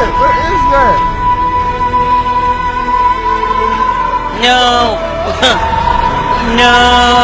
Shit, what is that? No! no!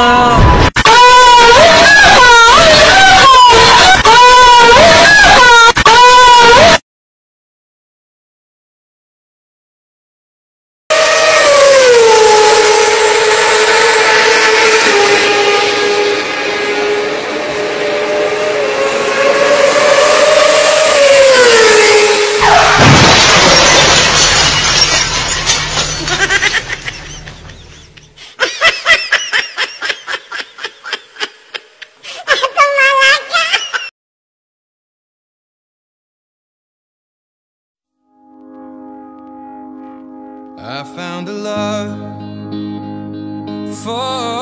I found a love for